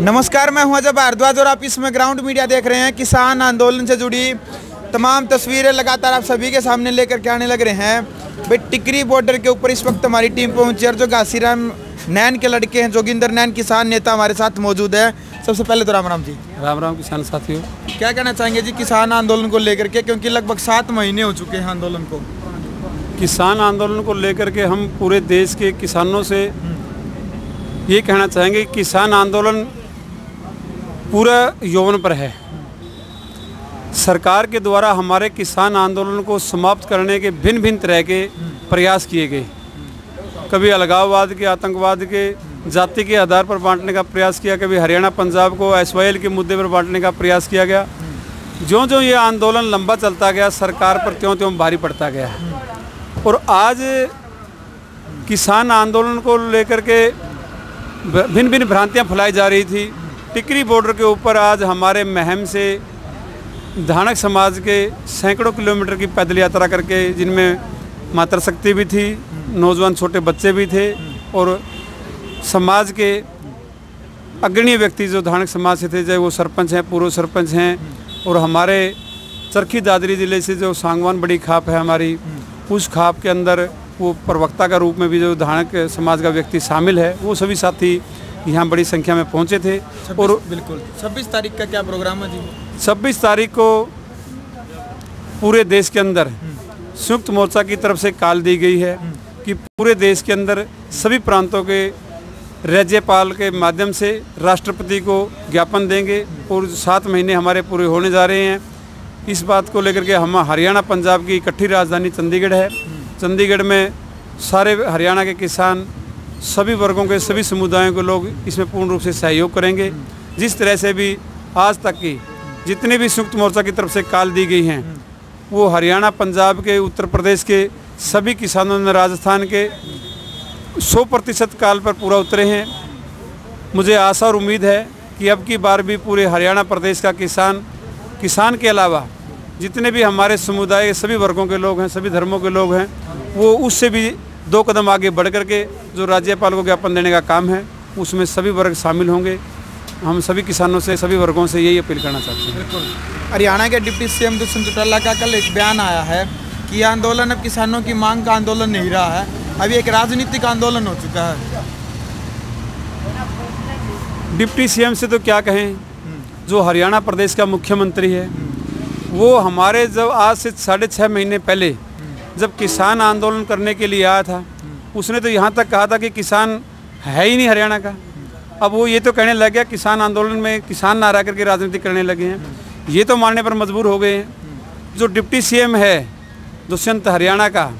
नमस्कार मैं हूँ अजय भारद्वाज और आप इसमें ग्राउंड मीडिया देख रहे हैं किसान आंदोलन से जुड़ी तमाम तस्वीरें लगातार आप सभी के सामने लेकर के आने लग रहे हैं। भाई टिकरी बॉर्डर के ऊपर इस वक्त हमारी टीम पहुँची और जो घासीराम नैन के लड़के हैं जोगिंदर नैन किसान नेता हमारे साथ मौजूद है। सबसे पहले तो राम राम जी। राम राम किसान साथियों। क्या कहना चाहेंगे जी किसान आंदोलन को लेकर के? क्योंकि लगभग सात महीने हो चुके हैं आंदोलन को। किसान आंदोलन को लेकर के हम पूरे देश के किसानों से ये कहना चाहेंगे किसान आंदोलन पूरा यौवन पर है। सरकार के द्वारा हमारे किसान आंदोलन को समाप्त करने के भिन्न भिन्न तरह के प्रयास किए गए। कभी अलगाववाद के, आतंकवाद के, जाति के आधार पर बांटने का प्रयास किया, कभी हरियाणा, पंजाब को एसवाईएल के मुद्दे पर बांटने का प्रयास किया गया। जो जो ये आंदोलन लंबा चलता गया, सरकार पर त्यों त्यों भारी पड़ता गया। और आज किसान आंदोलन को लेकर के भिन्न भिन्न भ्रांतियाँ फैलाई जा रही थी। टिकरी बॉर्डर के ऊपर आज हमारे महम से धानक समाज के सैकड़ों किलोमीटर की पैदल यात्रा करके, जिनमें मातृशक्ति भी थी, नौजवान छोटे बच्चे भी थे, और समाज के अग्रणीय व्यक्ति जो धानक समाज से थे चाहे वो सरपंच हैं, पूर्व सरपंच हैं, और हमारे चरखी दादरी ज़िले से जो सांगवान बड़ी खाप है हमारी, उस खाप के अंदर वो प्रवक्ता का रूप में भी जो धानक समाज का व्यक्ति शामिल है, वो सभी साथी यहाँ बड़ी संख्या में पहुँचे थे और बिल्कुल। छब्बीस तारीख का क्या प्रोग्राम है जी? छब्बीस तारीख को पूरे देश के अंदर संयुक्त मोर्चा की तरफ़ से काल दी गई है कि पूरे देश के अंदर सभी प्रांतों के राज्यपाल के माध्यम से राष्ट्रपति को ज्ञापन देंगे और सात महीने हमारे पूरे होने जा रहे हैं। इस बात को लेकर के हम हरियाणा पंजाब की इकट्ठी राजधानी चंडीगढ़ है। चंडीगढ़ में सारे हरियाणा के किसान सभी वर्गों के, सभी समुदायों के लोग इसमें पूर्ण रूप से सहयोग करेंगे। जिस तरह से भी आज तक की जितने भी संयुक्त मोर्चा की तरफ़ से काल दी गई हैं, वो हरियाणा, पंजाब के, उत्तर प्रदेश के सभी किसानों ने राजस्थान के सौ प्रतिशत काल पर पूरा उतरे हैं। मुझे आशा और उम्मीद है कि अब की बार भी पूरे हरियाणा प्रदेश का किसान किसान के अलावा जितने भी हमारे समुदाय, सभी वर्गों के लोग हैं, सभी धर्मों के लोग हैं, वो उससे भी दो कदम आगे बढ़ करके जो राज्यपाल को ज्ञापन देने का काम है उसमें सभी वर्ग शामिल होंगे। हम सभी किसानों से सभी वर्गों से यही अपील करना चाहते हैं। बिल्कुल। हरियाणा के डिप्टी सीएम दुष्यंत चौटाला का कल एक बयान आया है कि यह आंदोलन अब किसानों की मांग का आंदोलन नहीं रहा है अभी एक राजनीतिक आंदोलन हो चुका है। डिप्टी सीएम से तो क्या कहें? जो हरियाणा प्रदेश का मुख्यमंत्री है वो हमारे जब आज से साढ़े छः महीने पहले जब किसान आंदोलन करने के लिए आया था, उसने तो यहाँ तक कहा था कि किसान है ही नहीं हरियाणा का। अब वो ये तो कहने लग गया, किसान आंदोलन में किसान नारा करके राजनीति करने लगे हैं। ये तो मानने पर मजबूर हो गए हैं। जो डिप्टी सीएम है, दुष्यंत हरियाणा का,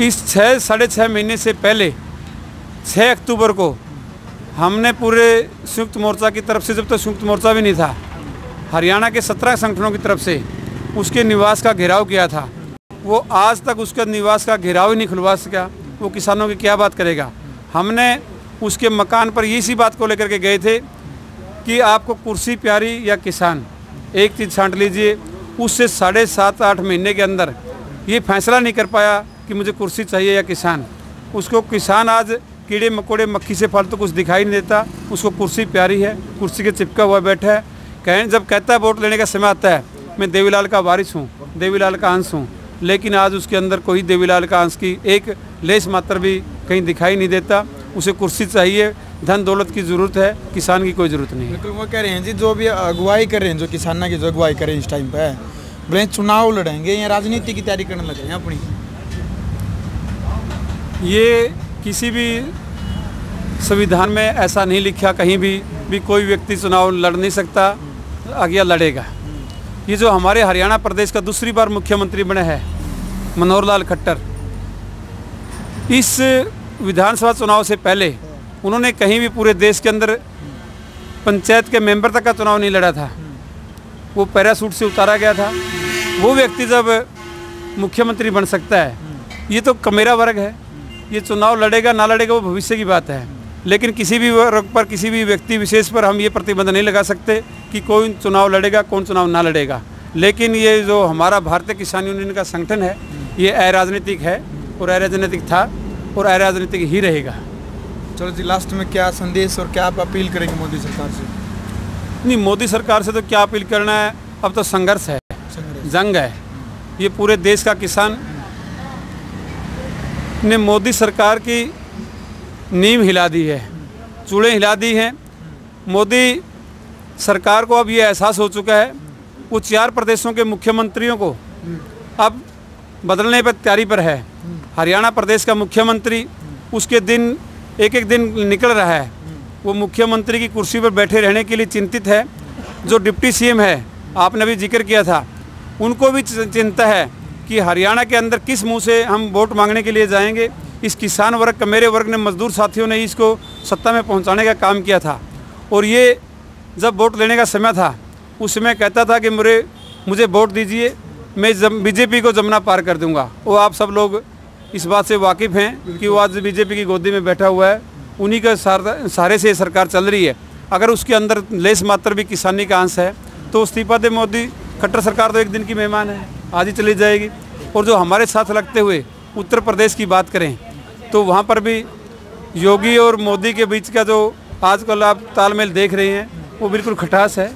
इस छः साढ़े छः महीने से पहले छः अक्टूबर को, हमने पूरे संयुक्त मोर्चा की तरफ़ से, जब तक तो संयुक्त मोर्चा भी नहीं था, हरियाणा के सत्रह संगठनों की तरफ़ से, उसके निवास का घेराव किया था। वो आज तक उसके निवास का घेराव ही नहीं खुलवा सका। वो किसानों की क्या बात करेगा? हमने उसके मकान पर इसी बात को लेकर के गए थे कि आपको कुर्सी प्यारी या किसान, एक चीज़ छांट लीजिए, उससे साढ़े सात, आठ महीने के अंदर ये फैसला नहीं कर पाया कि मुझे कुर्सी चाहिए या किसान। उसको किसान आज कीड़े मकोड़े मक्खी से फल तो कुछ दिखाई नहीं देता, उसको कुर्सी प्यारी है, कुर्सी के चिपका हुआ बैठा है। कहें, जब कहता है वोट लेने का समय आता है, मैं देवीलाल का वारिस हूँ, देवीलाल का अंश हूँ। लेकिन आज उसके अंदर कोई देवीलाल का अंश की एक लेस मात्र भी कहीं दिखाई नहीं देता। उसे कुर्सी चाहिए धन दौलत की ज़रूरत है किसान की कोई ज़रूरत नहीं बिल्कुल वो कह रहे हैं जी जो भी अगुवाई कर रहे हैं जो किसाना की जो अगुवाई कर रहे हैं इस टाइम पर बोले चुनाव लड़ेंगे या राजनीति की तैयारी करने लगे हैं अपनी? ये किसी भी संविधान में ऐसा नहीं लिखा कहीं भी भी कोई व्यक्ति चुनाव लड़ नहीं सकता आगे लड़ेगा। ये जो हमारे हरियाणा प्रदेश का दूसरी बार मुख्यमंत्री बने हैं मनोहर लाल खट्टर। इस विधानसभा चुनाव से पहले उन्होंने कहीं भी पूरे देश के अंदर पंचायत के मेंबर तक का चुनाव नहीं लड़ा था। वो पैरासूट से उतारा गया था। वो व्यक्ति जब मुख्यमंत्री बन सकता है, ये तो कमेरा वर्ग है। ये चुनाव लड़ेगा, ना लड़ेगा वो भविष्य की बात है। लेकिन किसी भी वर्ग पर किसी भी व्यक्ति विशेष पर हम ये प्रतिबंध नहीं लगा सकते कि कौन चुनाव लड़ेगा कौन चुनाव ना लड़ेगा। लेकिन ये जो हमारा भारतीय किसान यूनियन का संगठन है ये अराजनीतिक है और अराजनीतिक था और अराजनीतिक ही रहेगा। चलो जी लास्ट में क्या संदेश और क्या आप अपील करेंगे मोदी सरकार से? नहीं मोदी सरकार से तो क्या अपील करना है? अब तो संघर्ष है। जंग है। ये पूरे देश का किसान। ने मोदी सरकार की नींव हिला दी है, चूड़े हिला दी हैं। मोदी सरकार को अब ये एहसास हो चुका है, वो चार प्रदेशों के मुख्यमंत्रियों को अब बदलने पर तैयारी पर है। हरियाणा प्रदेश का मुख्यमंत्री, उसके दिन एक एक दिन निकल रहा है। वो मुख्यमंत्री की कुर्सी पर बैठे रहने के लिए चिंतित है। जो डिप्टी सीएम है, आपने भी ज़िक्र किया था, उनको भी चिंता है कि हरियाणा के अंदर किस मुँह से हम वोट मांगने के लिए जाएँगे। इस किसान वर्ग का, मेरे वर्ग ने मजदूर साथियों ने इसको सत्ता में पहुँचाने का काम किया था। और ये जब वोट लेने का समय था, उस समय कहता था कि मुझे मुझे वोट दीजिए, मैं जम, बीजेपी को जमुना पार कर दूँगा। वो आप सब लोग इस बात से वाकिफ़ हैं कि वो आज बीजेपी की गोदी में बैठा हुआ है। उन्हीं का सार- सहारे से सरकार चल रही है। अगर उसके अंदर लेस मात्र भी किसानी का अंश है तो इस्तीफा दे मोदी, खट्टर सरकार तो एक दिन की मेहमान है, आज ही चली जाएगी। और जो हमारे साथ लगते हुए उत्तर प्रदेश की बात करें तो वहाँ पर भी योगी और मोदी के बीच का जो आजकल आप तालमेल देख रहे हैं, वो बिल्कुल खटास है।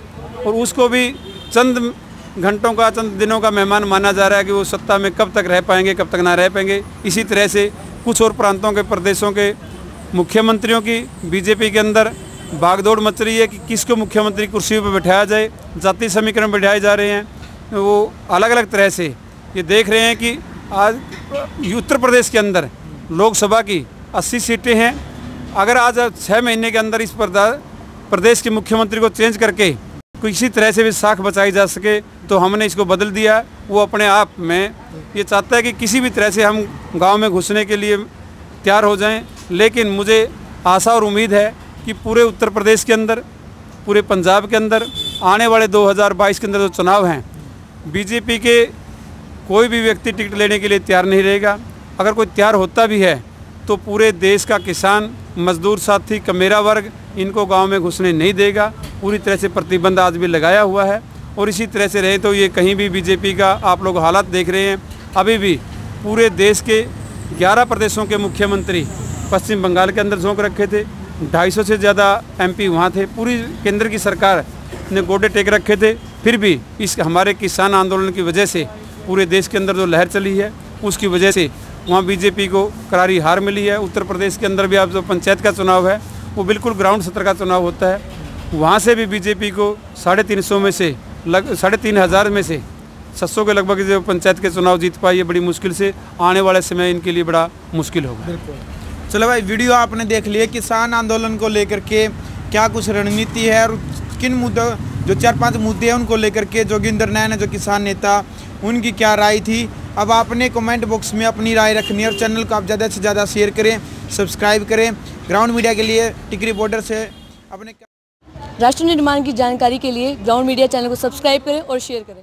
और उसको भी चंद घंटों का, चंद दिनों का मेहमान माना जा रहा है कि वो सत्ता में कब तक रह पाएँगे, कब तक ना रह पाएँगे। इसी तरह से कुछ और प्रांतों के, प्रदेशों के मुख्यमंत्रियों की, बीजेपी के अंदर भागदौड़ मच रही है कि किसको मुख्यमंत्री कुर्सी पर बैठाया जाए, जाति समीकरण बैठाए जा रहे हैं। वो अलग अलग तरह से ये देख रहे हैं कि आज उत्तर प्रदेश के अंदर लोकसभा की 80 सीटें हैं। अगर आज छः महीने के अंदर इस प्रदा- प्रदेश के मुख्यमंत्री को चेंज करके किसी तरह से भी साख बचाई जा सके तो हमने इसको बदल दिया। वो अपने आप में ये चाहता है कि किसी भी तरह से हम गाँव में घुसने के लिए तैयार हो जाएँ। लेकिन मुझे आशा और उम्मीद है कि पूरे उत्तर प्रदेश के अंदर, पूरे पंजाब के अंदर, आने वाले 2022 के अंदर जो चुनाव हैं, बीजेपी के कोई भी व्यक्ति टिकट लेने के लिए तैयार नहीं रहेगा। अगर कोई तैयार होता भी है तो पूरे देश का किसान, मजदूर साथी, कमेरा वर्ग, इनको गाँव में घुसने नहीं देगा। पूरी तरह से प्रतिबंध आज भी लगाया हुआ है। और इसी तरह से रहे तो ये कहीं भी बीजेपी का आप लोग हालात देख रहे हैं। अभी भी पूरे देश के 11 प्रदेशों के मुख्यमंत्री पश्चिम बंगाल के अंदर झोंक रखे थे। 250 से ज़्यादा एमपी वहाँ थे। पूरी केंद्र की सरकार ने गोडे टेक रखे थे। फिर भी इस हमारे किसान आंदोलन की वजह से पूरे देश के अंदर जो लहर चली है, उसकी वजह से वहाँ बीजेपी को करारी हार मिली है। उत्तर प्रदेश के अंदर भी आप जो पंचायत का चुनाव है, वो बिल्कुल ग्राउंड सत्र का चुनाव होता है। वहाँ से भी बीजेपी को साढ़े तीन सौ में से, लग, साढ़े तीन हज़ार में से सात सौ के लगभग जो पंचायत के चुनाव जीत पाई है, बड़ी मुश्किल से आने वाले समय इनके लिए बड़ा मुश्किल होगा। चलो भाई, वीडियो आपने देख लिया किसान आंदोलन को लेकर के क्या कुछ रणनीति है और किन मुद्दों, जो चार पाँच मुद्दे हैं उनको लेकर के जोगिंदर नैन है, जो किसान नेता, उनकी क्या राय थी? अब आपने कमेंट बॉक्स में अपनी राय रखनी है और चैनल को आप ज़्यादा से ज़्यादा शेयर करें सब्सक्राइब करें। ग्राउंड मीडिया के लिए टिकरी बॉर्डर से अपने राष्ट्र निर्माण की जानकारी के लिए ग्राउंड मीडिया चैनल को सब्सक्राइब करें और शेयर करें।